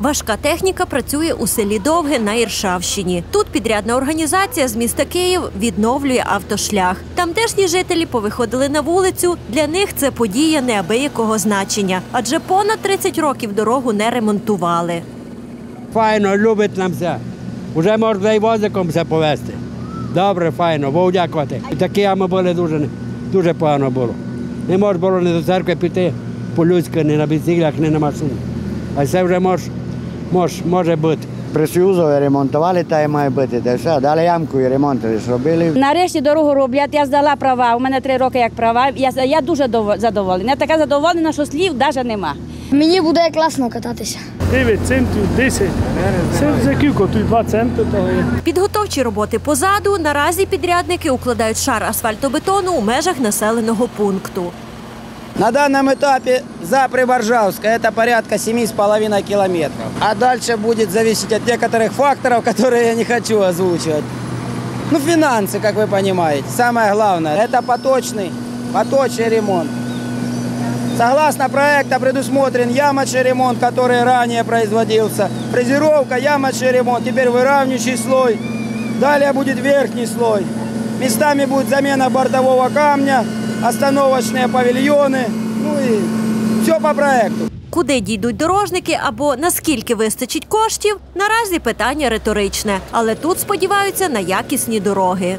Важка техніка працює у селі Довге на Іршавщині. Тут підрядна організація з міста Київ відновлює автошлях. Тамтешні жителі повиходили на вулицю. Для них це подія неабиякого значення, адже понад 30 років дорогу не ремонтували. Файно, любить нам все. Уже можна і возиком все повезти. Добре, файно, Богу дякувати. Такі ями були дуже, дуже погано було. Не можна було ні до церкви піти по-людськи, ні на біциклях, ні на машині. А це вже мож, мож, може бути. При Союзові ремонтували, та й має бути. Та все, дали ямку і ремонт зробили. Нарешті дорогу роблять. Я здала права. У мене три роки як права. Я, я дуже задоволена. Я така задоволена, що слів навіть нема. Мені буде класно кататися. 9 центів, 10. Це за кілько, тут 2 центи. Підготовчі роботи позаду. Наразі підрядники укладають шар асфальтобетону у межах населеного пункту. На данном этапе за Приборжавска это порядка 7,5 километров. А дальше будет зависеть от некоторых факторов, которые я не хочу озвучивать. Ну, финансы, как вы понимаете. Самое главное, это поточный, поточный ремонт. Согласно проекта предусмотрен ямочный ремонт, который ранее производился. Фрезеровка, ямочный ремонт, теперь выравнивающий слой. Далее будет верхний слой. Местами будет замена бортового камня, остановочные павільйони. Ну і все по проекту. Куди дійдуть дорожники або наскільки вистачить коштів, наразі питання риторичне, але тут сподіваються на якісні дороги.